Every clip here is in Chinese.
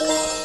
you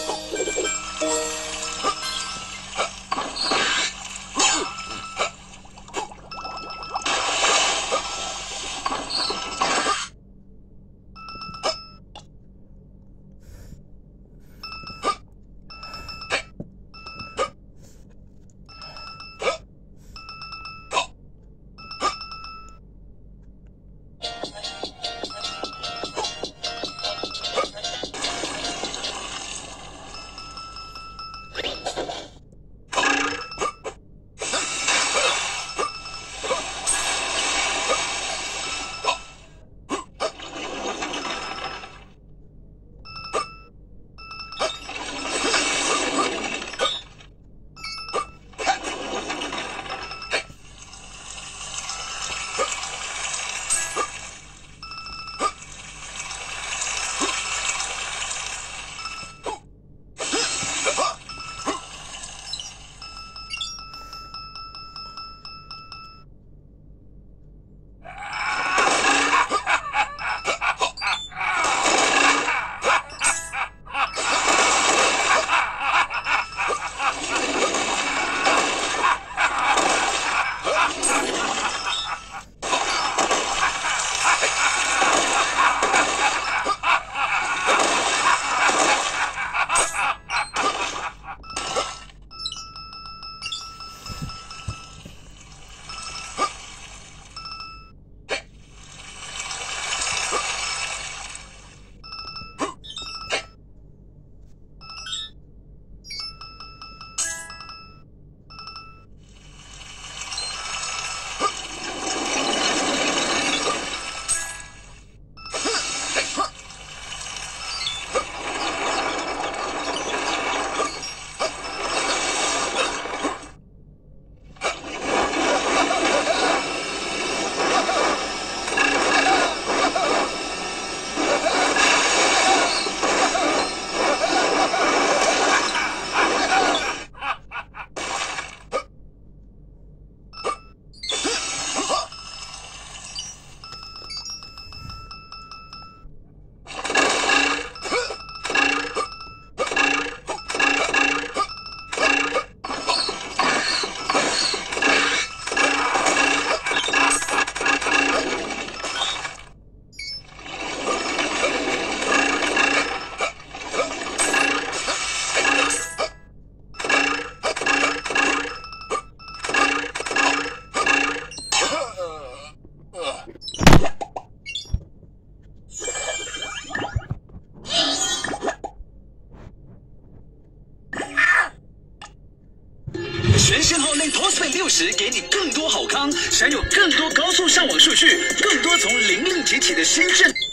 全新号内 pospay 六十给你更多好康，享有更多高速上网数据，更多从零令集体的新政。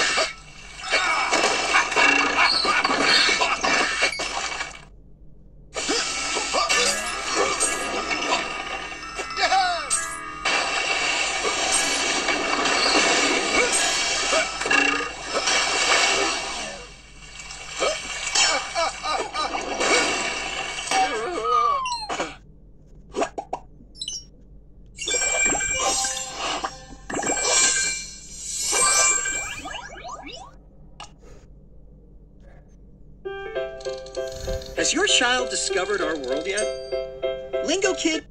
child discovered our world yet? Lingo Kid